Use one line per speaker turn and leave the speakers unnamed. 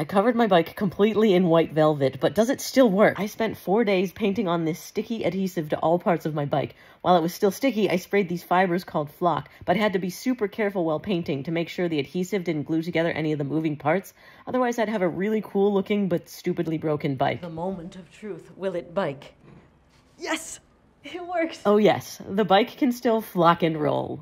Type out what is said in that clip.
I covered my bike completely in white velvet, but does it still work? I spent four days painting on this sticky adhesive to all parts of my bike. While it was still sticky, I sprayed these fibers called flock, but had to be super careful while painting to make sure the adhesive didn't glue together any of the moving parts. Otherwise, I'd have a really cool looking but stupidly broken bike.
The moment of truth. Will it bike? Yes! It works!
Oh yes, the bike can still flock and roll.